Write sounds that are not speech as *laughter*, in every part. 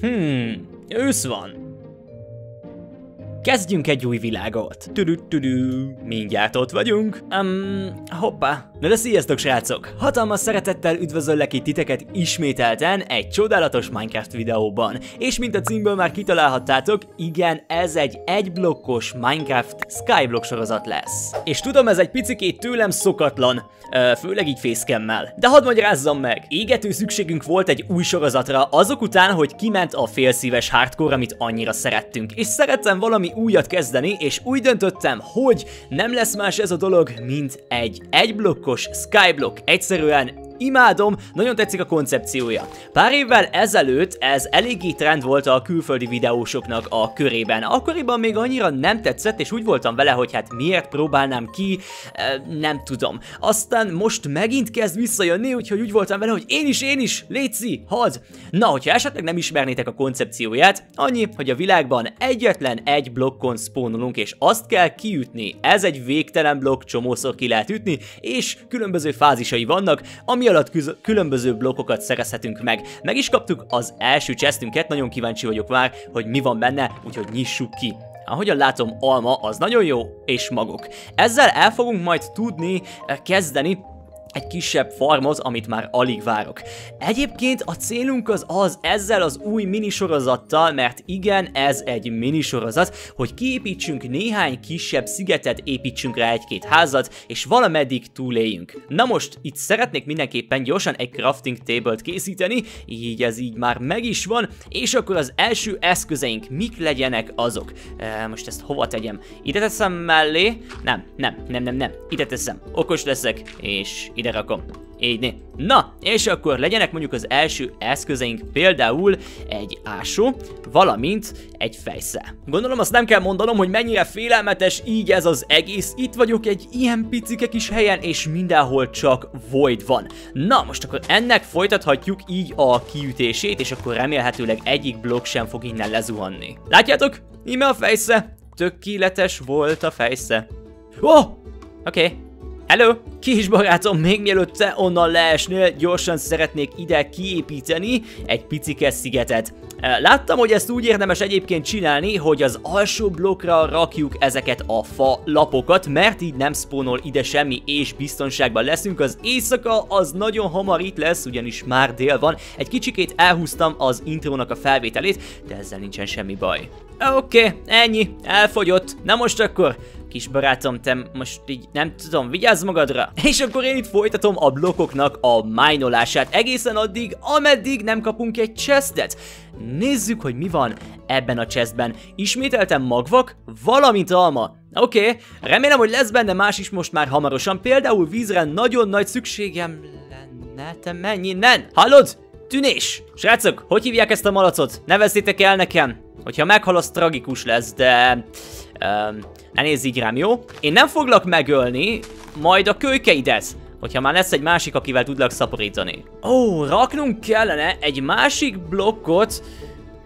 Hmm, ősz van. Kezdjünk egy új világot. Tudú, mindjárt ott vagyunk. Um, hoppá. Na de sziasztok srácok! Hatalmas szeretettel üdvözöllek itt titeket ismételten egy csodálatos Minecraft videóban. És mint a címből már kitalálhattátok, igen, ez egy egyblokkos Minecraft Skyblock sorozat lesz. És tudom, ez egy picikét tőlem szokatlan, főleg így fészkemmel. De hadd magyarázzam meg! Égető szükségünk volt egy új sorozatra, azok után, hogy kiment a félszíves hardcore, amit annyira szerettünk. És szerettem valami újat kezdeni, és úgy döntöttem, hogy nem lesz más ez a dolog, mint egy egyblokkos skyblock. Egyszerűen Imádom, nagyon tetszik a koncepciója. Pár évvel ezelőtt ez eléggé trend volt a külföldi videósoknak a körében. Akkoriban még annyira nem tetszett, és úgy voltam vele, hogy hát miért próbálnám ki, e, nem tudom. Aztán most megint kezd visszajönni, úgyhogy úgy voltam vele, hogy én is, én is, létszi, had. Na, hogyha esetleg nem ismernétek a koncepcióját, annyi, hogy a világban egyetlen egy blokkon spónolunk, és azt kell kiütni. Ez egy végtelen blokk, csomószor ki lehet ütni, és különböző fázisai vannak, ami alatt különböző blokkokat szerezhetünk meg. Meg is kaptuk az első chestünket, nagyon kíváncsi vagyok már, hogy mi van benne, úgyhogy nyissuk ki. Ahogyan látom, alma az nagyon jó, és magok. Ezzel el fogunk majd tudni eh, kezdeni egy kisebb farmot, amit már alig várok. Egyébként a célunk az az ezzel az új minisorozattal, mert igen, ez egy minisorozat, hogy kiépítsünk néhány kisebb szigetet, építsünk rá egy-két házat, és valameddig túléljünk. Na most, itt szeretnék mindenképpen gyorsan egy crafting table-t készíteni, így ez így már meg is van, és akkor az első eszközeink mik legyenek azok. E, most ezt hova tegyem? Ide teszem mellé? Nem, nem, nem, nem, nem. Ide teszem. Okos leszek, és ide rakom. Így né. Na, és akkor legyenek mondjuk az első eszközeink például egy ásó, valamint egy fejsze. Gondolom azt nem kell mondanom, hogy mennyire félelmetes így ez az egész. Itt vagyok egy ilyen picike kis helyen, és mindenhol csak void van. Na, most akkor ennek folytathatjuk így a kiütését, és akkor remélhetőleg egyik blokk sem fog innen lezuhanni. Látjátok? Íme a fejsze. Tökéletes volt a fejsze. Oh! Oké, okay. Hello! Kis barátom, még mielőtt te onnan leesnél, gyorsan szeretnék ide kiépíteni egy picike szigetet. Láttam, hogy ezt úgy érdemes egyébként csinálni, hogy az alsó blokkra rakjuk ezeket a fa lapokat, mert így nem spónol ide semmi, és biztonságban leszünk. Az éjszaka az nagyon hamar itt lesz, ugyanis már dél van. Egy kicsikét elhúztam az intrónak a felvételét, de ezzel nincsen semmi baj. Oké, okay, ennyi, elfogyott. Na most akkor Kis barátom, te most így nem tudom, vigyázz magadra. *laughs* És akkor én itt folytatom a blokkoknak a májnolását egészen addig, ameddig nem kapunk egy chestet. Nézzük, hogy mi van ebben a chestben. Ismételtem magvak, valamint alma. Oké, okay. remélem, hogy lesz benne más is most már hamarosan. Például vízre nagyon nagy szükségem lenne. Te mennyi? Nem! Hallod? Tűnés! Srácok, hogy hívják ezt a malacot? Ne veszétek el nekem! Hogyha meghal, az tragikus lesz, de... Um, ne nézz így rám, jó? Én nem foglak megölni, majd a kölykeidet, hogyha már lesz egy másik, akivel tudlak szaporítani. Ó, raknunk kellene egy másik blokkot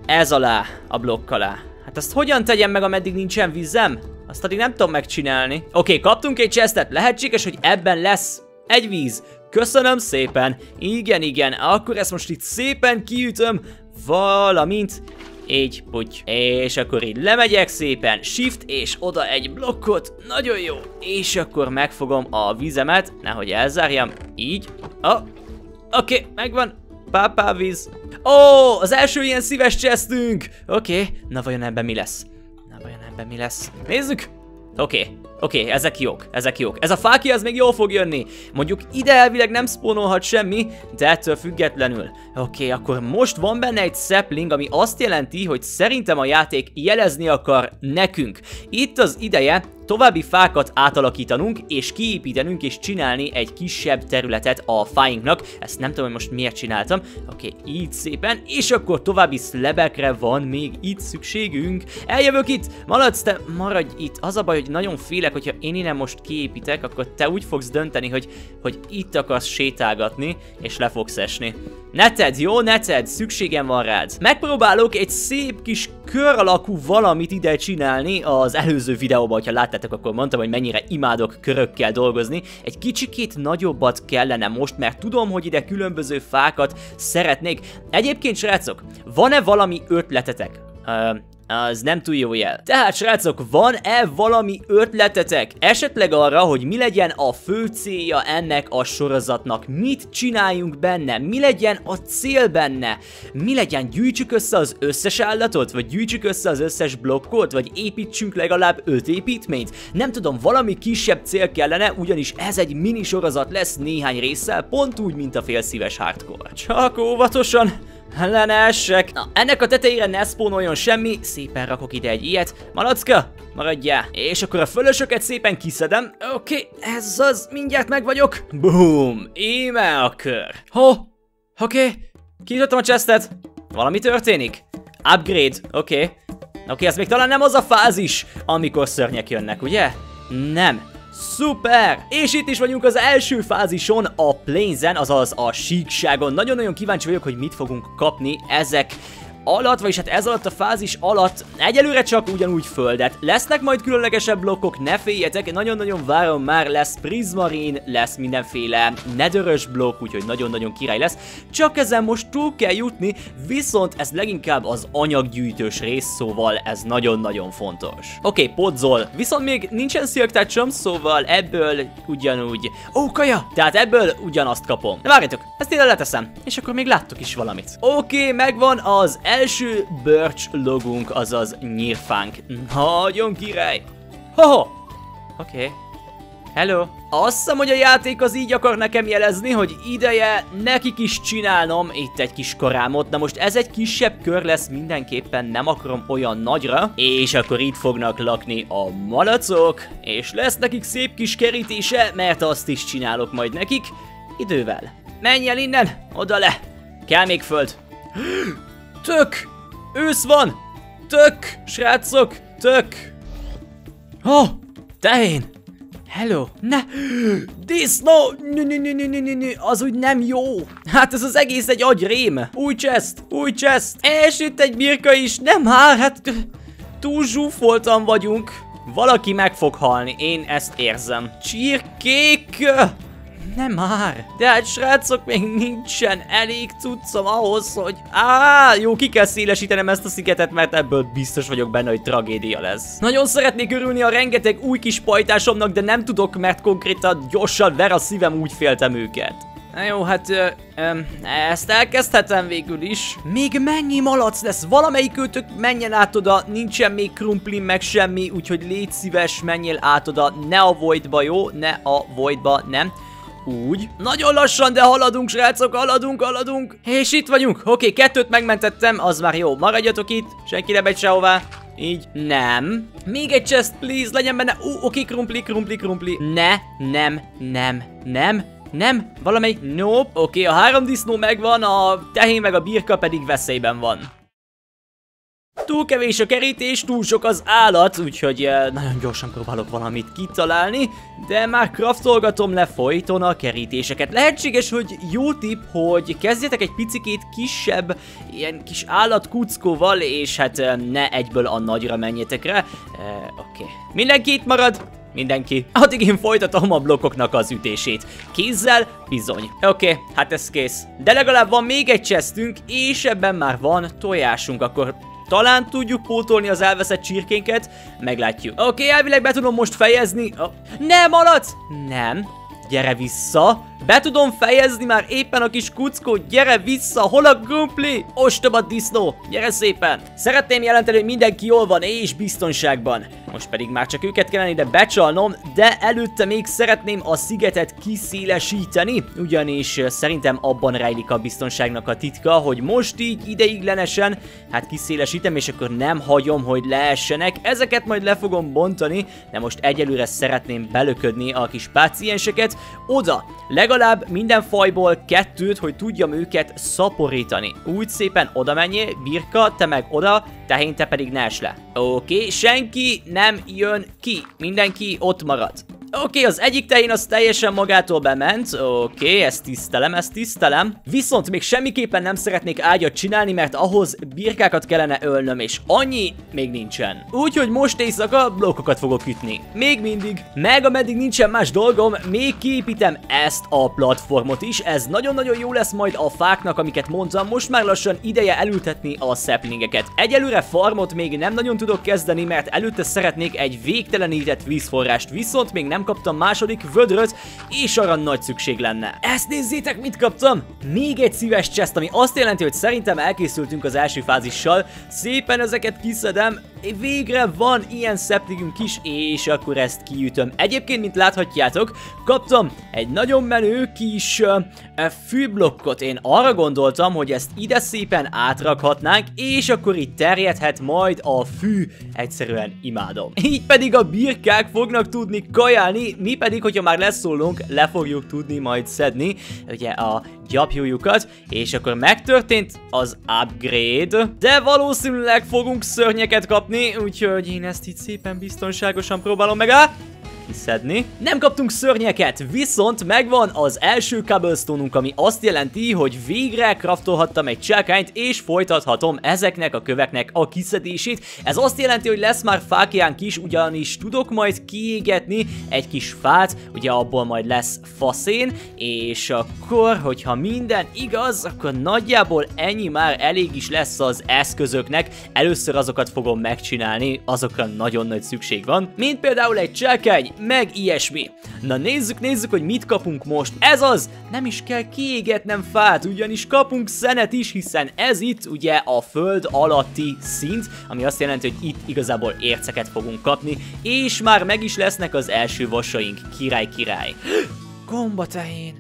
ez alá, a blokk alá. Hát azt hogyan tegyem meg, ameddig nincsen vízem? Azt addig nem tudom megcsinálni. Oké, okay, kaptunk egy chestet, lehetséges, hogy ebben lesz egy víz. Köszönöm szépen. Igen, igen, akkor ezt most itt szépen kiütöm, valamint így, puty. És akkor így lemegyek szépen, shift, és oda egy blokkot, nagyon jó. És akkor megfogom a vízemet, nehogy elzárjam, így. Oh, oké, okay, megvan, pápá víz. Ó, oh, az első ilyen szíves csesztünk. Oké, okay. na vajon ebben mi lesz? Na vajon ebben mi lesz? Nézzük. Oké, okay. Oké, okay, ezek jók, ezek jók. Ez a fáki az még jól fog jönni. Mondjuk ide elvileg nem spónolhat semmi, de ettől függetlenül. Oké, okay, akkor most van benne egy sapling, ami azt jelenti, hogy szerintem a játék jelezni akar nekünk. Itt az ideje, további fákat átalakítanunk, és kiépítenünk, és csinálni egy kisebb területet a fáinknak. Ezt nem tudom, hogy most miért csináltam. Oké, okay, így szépen, és akkor további szlebekre van még itt szükségünk. Eljövök itt, maradsz, te maradj itt. Az a baj, hogy nagyon félek, hogyha én innen most kiépítek, akkor te úgy fogsz dönteni, hogy, hogy itt akarsz sétálgatni, és le fogsz esni. Neted, jó? Neted, szükségem van rád. Megpróbálok egy szép kis kör alakú valamit ide csinálni. Az előző videóban, ha láttátok, akkor mondtam, hogy mennyire imádok körökkel dolgozni. Egy kicsikét nagyobbat kellene most, mert tudom, hogy ide különböző fákat szeretnék. Egyébként, srácok, van-e valami ötletetek? Uh, az nem túl jó jel. Tehát srácok, van-e valami ötletetek? Esetleg arra, hogy mi legyen a fő célja ennek a sorozatnak? Mit csináljunk benne? Mi legyen a cél benne? Mi legyen? Gyűjtsük össze az összes állatot? Vagy gyűjtsük össze az összes blokkot? Vagy építsünk legalább 5 építményt? Nem tudom, valami kisebb cél kellene, ugyanis ez egy mini sorozat lesz néhány résszel, pont úgy, mint a félszíves hardcore. Csak óvatosan, le ne essek. Na, ennek a tetejére ne spónoljon semmi, szépen rakok ide egy ilyet. Malacka, maradjál. És akkor a fölösöket szépen kiszedem. Oké, okay, ez az, mindjárt meg vagyok. Boom, íme a kör. Ho, oké, okay. kinyitottam a chestet. Valami történik? Upgrade, oké. Okay. Oké, okay, ez még talán nem az a fázis, amikor szörnyek jönnek, ugye? Nem. Szuper! És itt is vagyunk az első fázison, a Plainzen, azaz a síkságon. Nagyon-nagyon kíváncsi vagyok, hogy mit fogunk kapni ezek alatt, vagyis hát ez alatt a fázis alatt egyelőre csak ugyanúgy földet. Lesznek majd különlegesebb blokkok, ne féljetek, nagyon-nagyon várom már, lesz Prismarin, lesz mindenféle nedörös blokk, úgyhogy nagyon-nagyon király lesz. Csak ezen most túl kell jutni, viszont ez leginkább az anyaggyűjtős rész, szóval ez nagyon-nagyon fontos. Oké, okay, podzol, viszont még nincsen Silk touch szóval ebből ugyanúgy... Ó, kaja! Tehát ebből ugyanazt kapom. De várjatok, ezt ide leteszem, és akkor még láttok is valamit. Oké, okay, megvan az első birch logunk, azaz nyírfánk. Nagyon király. Hoho! Oké. Okay. Hello. Azt hiszem, hogy a játék az így akar nekem jelezni, hogy ideje nekik is csinálnom itt egy kis korámot. Na most ez egy kisebb kör lesz mindenképpen, nem akarom olyan nagyra. És akkor itt fognak lakni a malacok, és lesz nekik szép kis kerítése, mert azt is csinálok majd nekik idővel. Menj el innen, oda le. Kell még föld. *gasps* Tök! Ősz van! Tök! Srácok! Tök! Oh! Tehén! Hello! Ne! Disznó! Az úgy nem jó! Hát ez az egész egy agyrém! Új chest! Új chest! És itt egy birka is! Nem már! Hát túl zsúfoltan vagyunk! Valaki meg fog halni, én ezt érzem. Csirkék! Nem már! De hát srácok, még nincsen elég cuccom ahhoz, hogy... Á, jó, ki kell szélesítenem ezt a szigetet, mert ebből biztos vagyok benne, hogy tragédia lesz. Nagyon szeretnék örülni a rengeteg új kis pajtásomnak, de nem tudok, mert konkrétan gyorsan ver a szívem, úgy féltem őket. Na jó, hát ö, ö, ezt elkezdhetem végül is. Még mennyi malac lesz? Valamelyik őtök menjen át oda, nincsen még krumpli meg semmi, úgyhogy légy szíves, menjél át oda, ne a voidba, jó? Ne a voidba, nem. Úgy. Nagyon lassan, de haladunk, srácok, haladunk, haladunk. És itt vagyunk. Oké, kettőt megmentettem, az már jó. Maradjatok itt, senki nem megy sehová. Így, nem. Még egy chest, please, legyen benne. Ú, oké, krumpli, krumpli, krumpli. Ne, nem, nem, nem, nem, valamelyik, nope. Oké, okay, a három disznó megvan, a tehén meg a birka pedig veszélyben van. Túl kevés a kerítés, túl sok az állat, úgyhogy eh, nagyon gyorsan próbálok valamit kitalálni, de már craftolgatom le folyton a kerítéseket. Lehetséges, hogy jó tip, hogy kezdjetek egy picikét kisebb, ilyen kis állatkuckóval, és hát eh, ne egyből a nagyra menjetek rá. Eh, Oké. Okay. Mindenki itt marad? Mindenki. Addig én folytatom a blokkoknak az ütését. Kézzel? Bizony. Oké, okay, hát ez kész. De legalább van még egy chestünk, és ebben már van tojásunk, akkor talán tudjuk pótolni az elveszett csirkénket, meglátjuk. Oké, okay, elvileg be tudom most fejezni. Oh. Nem, malac! Nem. Gyere vissza. Be tudom fejezni már éppen a kis kuckó, gyere vissza, hol a grumpli? Ostoba disznó, gyere szépen. Szeretném jelenteni, hogy mindenki jól van és biztonságban. Most pedig már csak őket kellene ide becsalnom, de előtte még szeretném a szigetet kiszélesíteni, ugyanis szerintem abban rejlik a biztonságnak a titka, hogy most így ideiglenesen, hát kiszélesítem, és akkor nem hagyom, hogy leessenek. Ezeket majd le fogom bontani, de most egyelőre szeretném belöködni a kis pácienseket oda. Legalább minden fajból kettőt, hogy tudjam őket szaporítani. Úgy szépen oda menjél, birka, te meg oda, tehén te pedig ne le. Oké, okay, senki nem jön ki, mindenki ott marad. Oké, okay, az egyik tehén az teljesen magától bement. Oké, okay, ezt tisztelem, ezt tisztelem. Viszont még semmiképpen nem szeretnék ágyat csinálni, mert ahhoz birkákat kellene ölnöm, és annyi még nincsen. Úgyhogy most éjszaka blokkokat fogok ütni. Még mindig. Meg ameddig nincsen más dolgom, még kiépítem ezt a platformot is. Ez nagyon-nagyon jó lesz majd a fáknak, amiket mondtam. Most már lassan ideje elültetni a saplingeket. Egyelőre farmot még nem nagyon tudok kezdeni, mert előtte szeretnék egy végtelenített vízforrást, viszont még nem kaptam második vödröt, és arra nagy szükség lenne. Ezt nézzétek, mit kaptam! Még egy szíves chest, ami azt jelenti, hogy szerintem elkészültünk az első fázissal. Szépen ezeket kiszedem, végre van ilyen szeptigünk is, és akkor ezt kiütöm. Egyébként, mint láthatjátok, kaptam egy nagyon menő kis uh, fűblokkot. Én arra gondoltam, hogy ezt ide szépen átrakhatnánk, és akkor itt terjedhet majd a fű. Egyszerűen imádom. Így pedig a birkák fognak tudni kajálni, mi pedig, hogyha már leszólunk, le fogjuk tudni majd szedni, ugye a gyapjújukat, és akkor megtörtént az upgrade, de valószínűleg fogunk szörnyeket kapni, úgyhogy én ezt itt szépen biztonságosan próbálom meg kiszedni. Nem kaptunk szörnyeket, viszont megvan az első cobblestone ami azt jelenti, hogy végre craftolhattam egy csákányt, és folytathatom ezeknek a köveknek a kiszedését. Ez azt jelenti, hogy lesz már fákjánk is, ugyanis tudok majd kiégetni egy kis fát, ugye abból majd lesz faszén, és akkor, hogyha minden igaz, akkor nagyjából ennyi már elég is lesz az eszközöknek. Először azokat fogom megcsinálni, azokra nagyon nagy szükség van, mint például egy csákány, meg ilyesmi. Na nézzük, nézzük, hogy mit kapunk most. Ez az, nem is kell kiégetnem fát, ugyanis kapunk szenet is, hiszen ez itt ugye a föld alatti szint, ami azt jelenti, hogy itt igazából érceket fogunk kapni, és már meg is lesznek az első vasaink. Király, király. Gombatehén.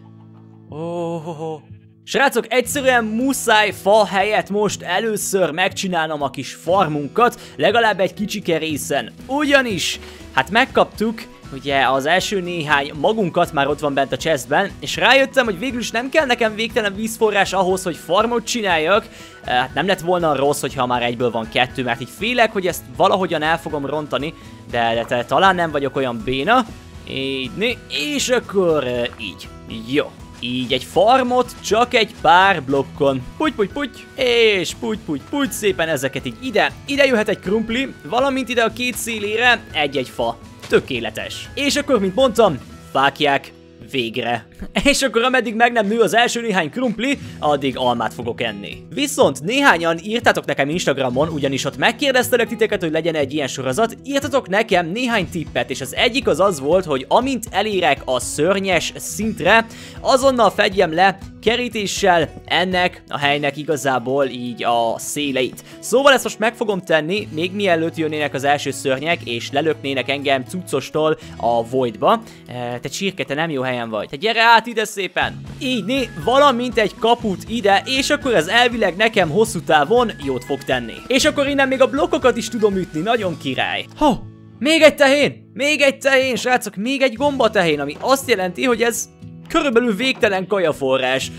Oh, oh, oh. Srácok, egyszerűen muszáj fa helyett most először megcsinálnom a kis farmunkat, legalább egy kicsike részen. Ugyanis, hát megkaptuk ugye az első néhány magunkat már ott van bent a chestben, és rájöttem, hogy végül is nem kell nekem végtelen vízforrás ahhoz, hogy farmot csináljak, eh, hát nem lett volna rossz, hogyha már egyből van kettő, mert így félek, hogy ezt valahogyan el fogom rontani, de, de talán nem vagyok olyan béna, így, és akkor uh, így, jó. Így egy farmot csak egy pár blokkon. Puty, puty, puty, és puty, puty, puty, szépen ezeket így ide. Ide jöhet egy krumpli, valamint ide a két szélére egy-egy fa tökéletes. És akkor, mint mondtam, fákják végre. És akkor ameddig meg nem nő az első néhány krumpli, addig almát fogok enni. Viszont néhányan írtátok nekem Instagramon, ugyanis ott megkérdeztelek titeket, hogy legyen egy ilyen sorozat, írtatok nekem néhány tippet, és az egyik az az volt, hogy amint elérek a szörnyes szintre, azonnal fedjem le kerítéssel ennek a helynek igazából így a széleit. Szóval ezt most meg fogom tenni, még mielőtt jönnének az első szörnyek, és lelöknének engem cuccostól a voidba. E, te csirke, te nem jó helyen vagy. Te gyere át ide szépen. Így né, valamint egy kaput ide, és akkor ez elvileg nekem hosszú távon jót fog tenni. És akkor innen még a blokkokat is tudom ütni, nagyon király. Ha, még egy tehén! Még egy tehén, srácok, még egy gombatehén, ami azt jelenti, hogy ez körülbelül végtelen kajaforrás.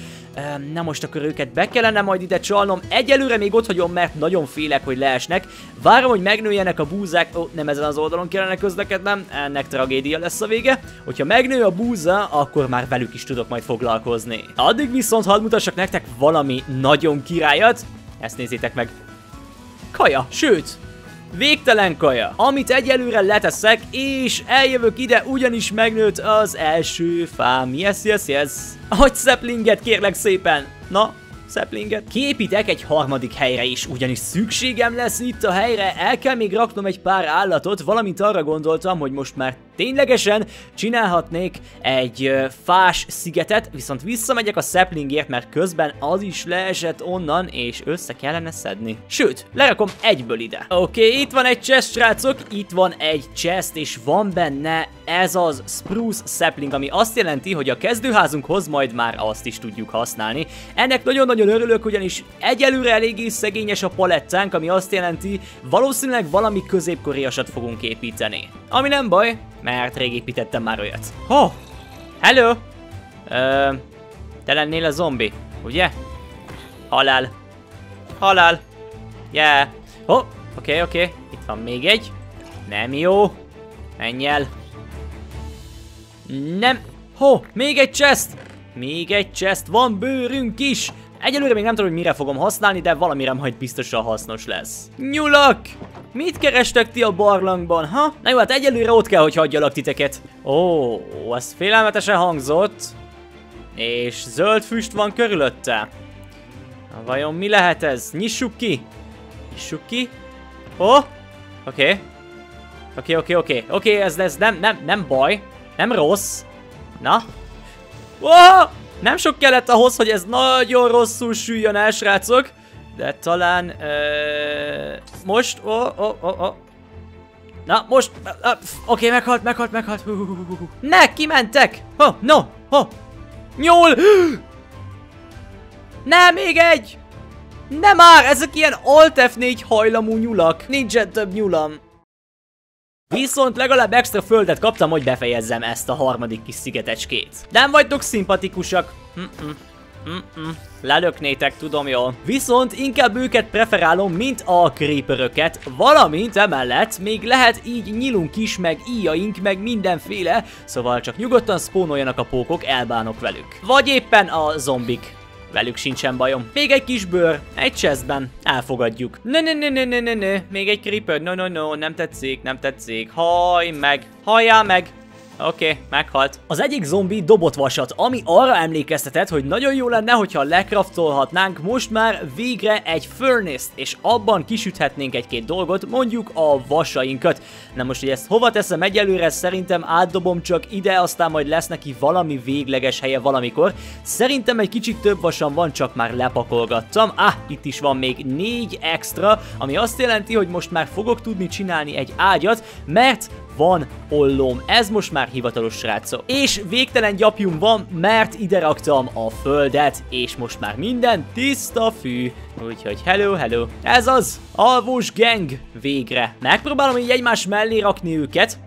Na most akkor őket be kellene majd ide csalnom. Egyelőre még ott hagyom, mert nagyon félek, hogy leesnek. Várom, hogy megnőjenek a búzák. Ó, nem ezen az oldalon kellene közlekednem. Ennek tragédia lesz a vége. Hogyha megnő a búza, akkor már velük is tudok majd foglalkozni. Addig viszont hadd mutassak nektek valami nagyon királyat. Ezt nézzétek meg. Kaja, sőt, Végtelen kaja, amit egyelőre leteszek, és eljövök ide, ugyanis megnőtt az első fám. Yes, yes, yes. Hogy szeplinget kérlek szépen. Na, szeplinget. Képítek egy harmadik helyre is, ugyanis szükségem lesz itt a helyre, el kell még raknom egy pár állatot, valamint arra gondoltam, hogy most már ténylegesen csinálhatnék egy fás szigetet, viszont visszamegyek a saplingért, mert közben az is leesett onnan, és össze kellene szedni. Sőt, lerakom egyből ide. Oké, okay, itt van egy chest, srácok, itt van egy chest, és van benne ez az spruce sapling, ami azt jelenti, hogy a kezdőházunkhoz majd már azt is tudjuk használni. Ennek nagyon-nagyon örülök, ugyanis egyelőre eléggé szegényes a palettánk, ami azt jelenti, valószínűleg valami középkoriasat fogunk építeni. Ami nem baj, mert rég építettem már olyat. Oh! Hello! Ö, te lennél a zombi, ugye? Halál. Halál. Yeah. Oh, oké, okay, oké. Okay. Itt van még egy. Nem jó. Menj el. Nem. Ho, még egy chest. Még egy chest, van bőrünk is. Egyelőre még nem tudom, hogy mire fogom használni, de valamire majd biztosan hasznos lesz. Nyulak! Mit kerestek ti a barlangban, ha? Na jó, hát egyelőre ott kell, hogy hagyjalak titeket. Ó, ez félelmetesen hangzott. És zöld füst van körülötte. Na, vajon mi lehet ez? Nyissuk ki! Nyissuk ki. Ó! Oh, oké. Okay. Oké, okay, oké, okay, oké. Okay. Oké, okay, ez, ez nem, nem, nem baj. Nem rossz. Na. Oh! Nem sok kellett ahhoz, hogy ez nagyon rosszul süljön el, srácok. De talán... Uh, most... Oh, oh, oh, oh. Na, most... Uh, Oké, okay, meghalt, meghalt, meghalt. Uh, uh, uh, uh. Ne, kimentek! Oh, no, oh. Nyúl! Ne, még egy! Nem már, ezek ilyen Alt F4 hajlamú nyulak. Nincsen több nyulam. Viszont legalább extra földet kaptam, hogy befejezzem ezt a harmadik kis szigetecskét. Nem vagytok szimpatikusak. Mm -mm. Mm-mm. Lelöknétek, tudom jól. Viszont inkább őket preferálom, mint a creeperöket, valamint emellett még lehet így nyilunk is, meg íjaink, meg mindenféle, szóval csak nyugodtan spónoljanak a pókok, elbánok velük. Vagy éppen a zombik. Velük sincsen bajom. Még egy kis bőr, egy chestben. Elfogadjuk. Ne, ne, ne, ne, ne, ne, ne. Még egy creeper. No, no, no, nem tetszik, nem tetszik. Haj meg. Halljál meg. Oké, okay, meghalt. Az egyik zombi dobott vasat, ami arra emlékeztetett, hogy nagyon jó lenne, hogyha lekraftolhatnánk most már végre egy furnace és abban kisüthetnénk egy-két dolgot, mondjuk a vasainkat. Na most, hogy ezt hova teszem egyelőre, szerintem átdobom csak ide, aztán majd lesz neki valami végleges helye valamikor. Szerintem egy kicsit több vasam van, csak már lepakolgattam. Ah, itt is van még négy extra, ami azt jelenti, hogy most már fogok tudni csinálni egy ágyat, mert van ollóm. Ez most már hivatalos srácok. És végtelen gyapjum van, mert ide raktam a földet, és most már minden tiszta fű. Úgyhogy hello, hello. Ez az, alvós gang végre. Megpróbálom így egymás mellé rakni őket,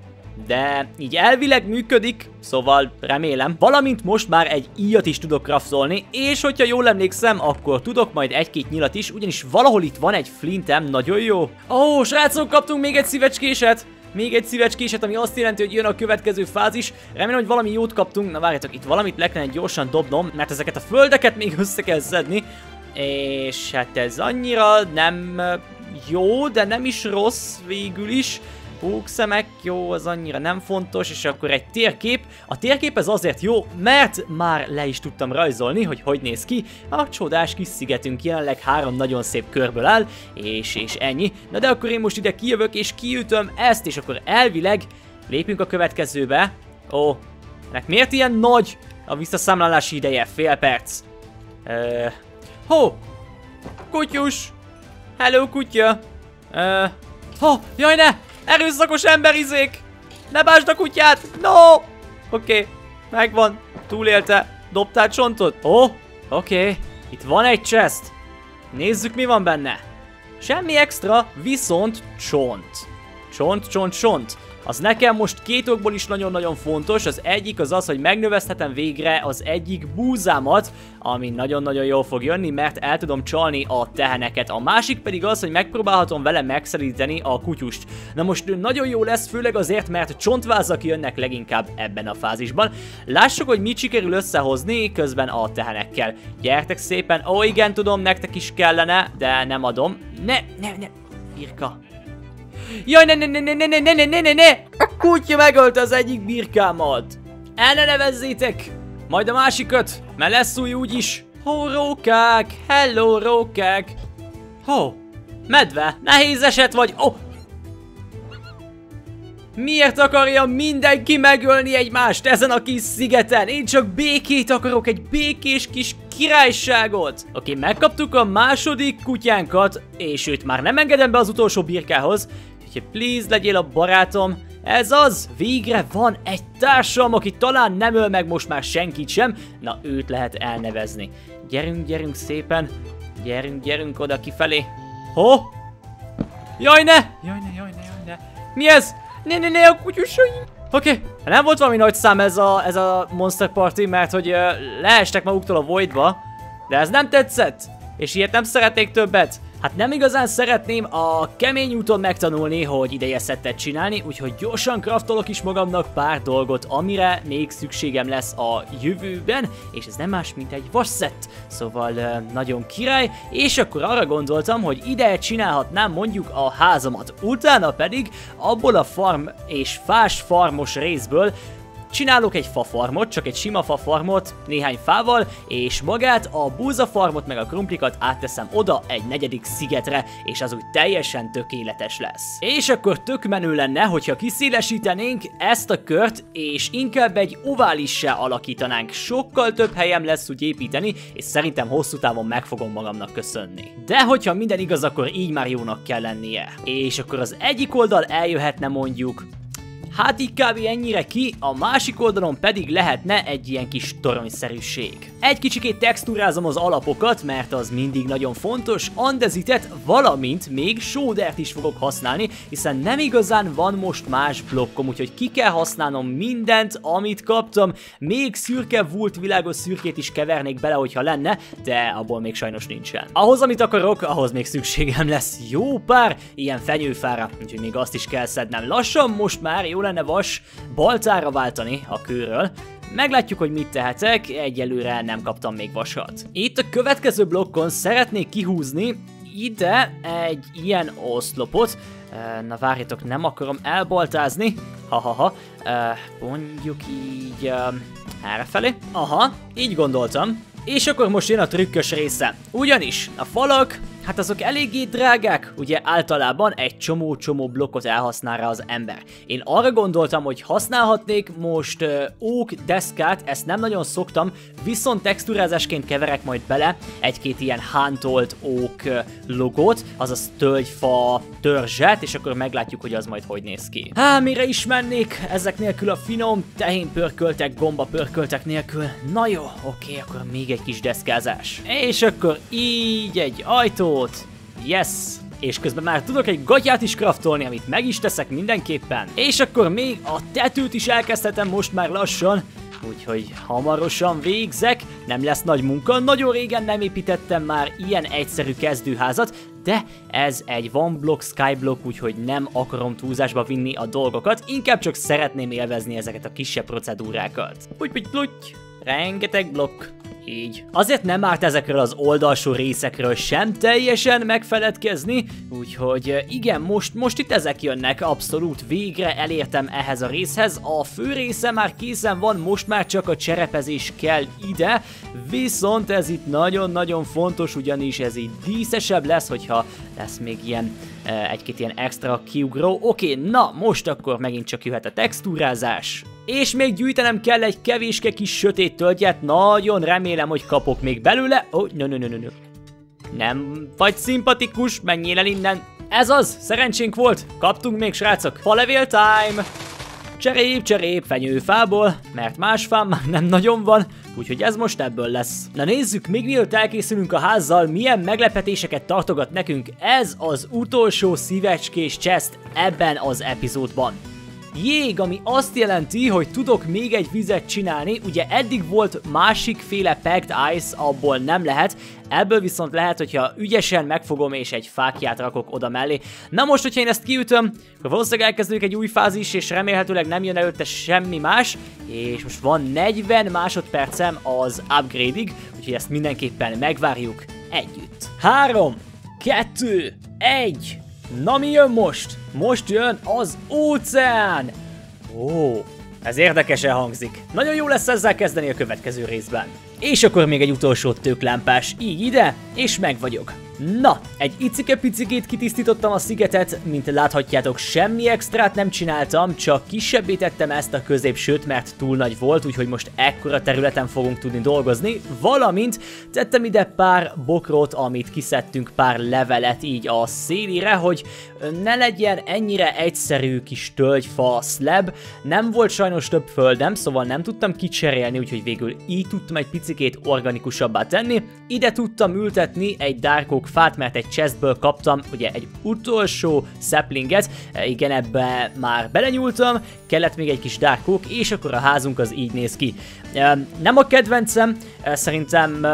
de így elvileg működik, szóval remélem. Valamint most már egy íjat is tudok kraftolni, és hogyha jól emlékszem, akkor tudok majd egy-két nyilat is, ugyanis valahol itt van egy flintem, nagyon jó. Ó, oh, srácok, kaptunk még egy szívecskéset! Még egy szívecskéset, ami azt jelenti, hogy jön a következő fázis. Remélem, hogy valami jót kaptunk. Na várjátok, itt valamit le kellene gyorsan dobnom, mert ezeket a földeket még össze kell szedni. És hát ez annyira nem jó, de nem is rossz végül is. Pókszemek, jó, az annyira nem fontos, és akkor egy térkép. A térkép ez azért jó, mert már le is tudtam rajzolni, hogy hogy néz ki. A csodás kis szigetünk jelenleg három nagyon szép körből áll, és, és ennyi. Na de akkor én most ide kijövök, és kiütöm ezt, és akkor elvileg lépünk a következőbe. Ó, ennek miért ilyen nagy a visszaszámlálási ideje? Fél perc. Uh, ho! Kutyus! Hello, kutya! Uh, ho, jaj ne! Erőszakos emberizék! Ne básd a kutyát! No! Oké, okay. megvan. Túlélte. Dobtál csontot? Ó, oh, oké. Okay. Itt van egy chest. Nézzük, mi van benne. Semmi extra, viszont csont. Csont, csont, csont. Az nekem most két okból is nagyon-nagyon fontos. Az egyik az az, hogy megnövezhetem végre az egyik búzámat, ami nagyon-nagyon jól fog jönni, mert el tudom csalni a teheneket. A másik pedig az, hogy megpróbálhatom vele megszelíteni a kutyust. Na most nagyon jó lesz, főleg azért, mert csontvázak jönnek leginkább ebben a fázisban. Lássuk, hogy mit sikerül összehozni közben a tehenekkel. Gyertek szépen, ó igen, tudom, nektek is kellene, de nem adom. Ne, ne, ne, Irka, Jaj, ne, ne, ne, ne, ne, ne, ne, ne, ne, ne, ne! A kutya megölte az egyik birkámat! El ne nevezzétek! Majd a másikat, mert lesz új úgyis. Hó, oh, rókák! Hello, rókák! Hó, oh, medve, nehéz eset vagy... Oh, Miért akarja mindenki megölni egymást ezen a kis szigeten? Én csak békét akarok, egy békés kis királyságot. Oké, okay, megkaptuk a második kutyánkat, és őt már nem engedem be az utolsó birkához, úgyhogy please legyél a barátom. Ez az! Végre van egy társam, aki talán nem öl meg most már senkit sem. Na, őt lehet elnevezni. Gyerünk, gyerünk szépen. Gyerünk, gyerünk oda kifelé. Ho! Jaj ne! Jaj ne, jaj ne, jaj ne. Mi ez? Ne, ne, ne, a kutyusaim! Oké, okay. nem volt valami nagy szám ez a, ez a Monster Party, mert hogy uh, leestek maguktól a Voidba, de ez nem tetszett, és ilyet nem szeretnék többet. Hát nem igazán szeretném a kemény úton megtanulni, hogy ideje szettet csinálni, úgyhogy gyorsan kraftolok is magamnak pár dolgot, amire még szükségem lesz a jövőben, és ez nem más, mint egy vasszett, szóval nagyon király, és akkor arra gondoltam, hogy ide csinálhatnám mondjuk a házamat, utána pedig abból a farm és fás farmos részből Csinálok egy fafarmot, csak egy sima fafarmot, néhány fával, és magát, a búzafarmot meg a krumplikat átteszem oda egy negyedik szigetre, és az úgy teljesen tökéletes lesz. És akkor tök menő lenne, hogyha kiszélesítenénk ezt a kört, és inkább egy oválissá alakítanánk. Sokkal több helyem lesz úgy építeni, és szerintem hosszú távon meg fogom magamnak köszönni. De hogyha minden igaz, akkor így már jónak kell lennie. És akkor az egyik oldal eljöhetne mondjuk Hát így kb. ennyire ki, a másik oldalon pedig lehetne egy ilyen kis toronyszerűség. Egy kicsikét textúrázom az alapokat, mert az mindig nagyon fontos, andezitet, valamint még sódert is fogok használni, hiszen nem igazán van most más blokkom, úgyhogy ki kell használnom mindent, amit kaptam, még szürke volt világos szürkét is kevernék bele, hogyha lenne, de abból még sajnos nincsen. Ahhoz, amit akarok, ahhoz még szükségem lesz jó pár ilyen fenyőfára, úgyhogy még azt is kell szednem. Lassan most már jó lenne vas baltára váltani a kőről, Meglátjuk, hogy mit tehetek, egyelőre nem kaptam még vasat. Itt a következő blokkon szeretnék kihúzni ide egy ilyen oszlopot. Na várjatok, nem akarom elbaltázni. Ha-ha-ha. Mondjuk így errefelé. Aha, így gondoltam. És akkor most jön a trükkös része. Ugyanis a falak Hát azok eléggé drágák, ugye általában egy csomó-csomó blokkot elhasznál rá az ember. Én arra gondoltam, hogy használhatnék most uh, ók deszkát, ezt nem nagyon szoktam, viszont texturázásként keverek majd bele egy-két ilyen hántolt ók logót, azaz tölgyfa törzset, és akkor meglátjuk, hogy az majd hogy néz ki. Há, mire is mennék ezek nélkül a finom tehén pörköltek, gomba pörköltek nélkül? Na jó, oké, akkor még egy kis deszkázás. És akkor így egy ajtó, autót. Yes! És közben már tudok egy gatyát is kraftolni, amit meg is teszek mindenképpen. És akkor még a tetőt is elkezdhetem most már lassan, úgyhogy hamarosan végzek, nem lesz nagy munka, nagyon régen nem építettem már ilyen egyszerű kezdőházat, de ez egy one block skyblock, úgyhogy nem akarom túlzásba vinni a dolgokat, inkább csak szeretném élvezni ezeket a kisebb procedúrákat. Úgy, úgy, úgy, rengeteg blokk, így. Azért nem árt ezekről az oldalsó részekről sem teljesen megfeledkezni, úgyhogy igen, most, most itt ezek jönnek, abszolút végre elértem ehhez a részhez, a fő része már készen van, most már csak a cserepezés kell ide, viszont ez itt nagyon-nagyon fontos, ugyanis ez így díszesebb lesz, hogyha lesz még ilyen egy-két ilyen extra kiugró. Oké, na most akkor megint csak jöhet a textúrázás. És még gyűjtenem kell egy kevéske kis sötét töltjet, nagyon remélem, hogy kapok még belőle. Ó, oh, nö, nö, nö, nö. Nem vagy szimpatikus, menjél el innen. Ez az, szerencsénk volt, kaptunk még srácok. Falevél time! Cserép, cserép, fenyőfából, mert más fám már nem nagyon van, úgyhogy ez most ebből lesz. Na nézzük, még mielőtt elkészülünk a házzal, milyen meglepetéseket tartogat nekünk ez az utolsó szívecskés chest ebben az epizódban jég, ami azt jelenti, hogy tudok még egy vizet csinálni, ugye eddig volt másikféle packed ice, abból nem lehet, ebből viszont lehet, hogyha ügyesen megfogom és egy fákját rakok oda mellé. Na most, hogyha én ezt kiütöm, akkor valószínűleg elkezdődik egy új fázis, és remélhetőleg nem jön előtte semmi más, és most van 40 másodpercem az upgrade-ig, úgyhogy ezt mindenképpen megvárjuk együtt. 3, 2, 1, Na mi jön most? Most jön az óceán! Ó, ez érdekesen hangzik. Nagyon jó lesz ezzel kezdeni a következő részben. És akkor még egy utolsó tőklámpás, így ide, és meg vagyok. Na, egy icike-picikét kitisztítottam a szigetet, mint láthatjátok semmi extrát nem csináltam, csak kisebbé tettem ezt a középsőt, mert túl nagy volt, úgyhogy most ekkora területen fogunk tudni dolgozni, valamint tettem ide pár bokrot, amit kiszedtünk pár levelet így a szélire, hogy ne legyen ennyire egyszerű kis tölgyfa slab, nem volt sajnos több földem, szóval nem tudtam kicserélni, úgyhogy végül így tudtam egy picikét organikusabbá tenni, ide tudtam ültetni egy Dark Oak fát, mert egy chestből kaptam ugye egy utolsó saplinget, e, igen, ebbe már belenyúltam, kellett még egy kis Dark Oak, és akkor a házunk az így néz ki. E, nem a kedvencem, e, szerintem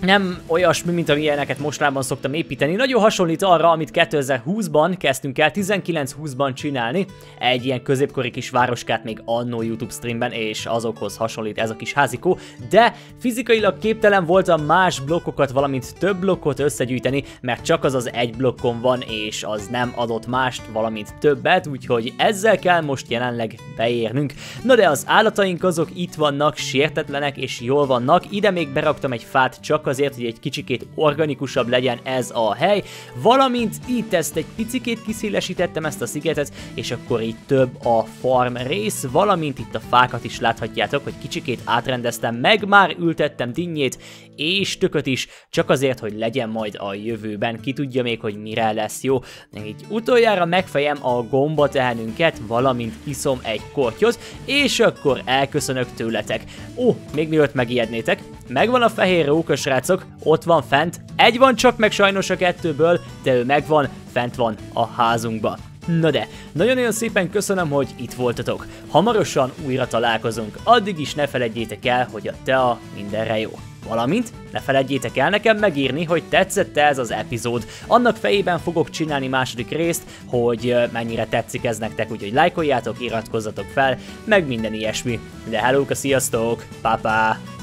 nem olyasmi, mint amilyeneket mostanában szoktam építeni. Nagyon hasonlít arra, amit 2020-ban kezdtünk el 19-20-ban csinálni. Egy ilyen középkori kis városkát még annó YouTube streamben, és azokhoz hasonlít ez a kis házikó, de fizikailag képtelen voltam más blokkokat, valamint több blokkot összegyűjteni, mert csak az az egy blokkon van, és az nem adott mást, valamint többet, úgyhogy ezzel kell most jelenleg beérnünk. Na de az állataink azok itt vannak, sértetlenek és jól vannak, ide még beraktam egy fát csak azért, hogy egy kicsikét organikusabb legyen ez a hely, valamint itt ezt egy picikét kiszélesítettem ezt a szigetet, és akkor így több a farm rész, valamint itt a fákat is láthatjátok, hogy kicsikét átrendeztem, meg már ültettem dinnyét, és tököt is, csak azért, hogy legyen majd a jövőben, ki tudja még, hogy mire lesz jó. Így utoljára megfejem a gomba tehenünket, valamint iszom egy kortyot, és akkor elköszönök tőletek. Ó, még mielőtt megijednétek, megvan a fehér róka, srácok, ott van fent, egy van csak meg sajnos a kettőből, de ő megvan, fent van a házunkban. Na de, nagyon-nagyon szépen köszönöm, hogy itt voltatok. Hamarosan újra találkozunk, addig is ne felejtjétek el, hogy a TEA mindenre jó. Valamint ne felejtjétek el nekem megírni, hogy tetszett -e ez az epizód. Annak fejében fogok csinálni második részt, hogy mennyire tetszik ez nektek, úgyhogy lájkoljátok, iratkozzatok fel, meg minden ilyesmi. De hello, sziasztok, papa!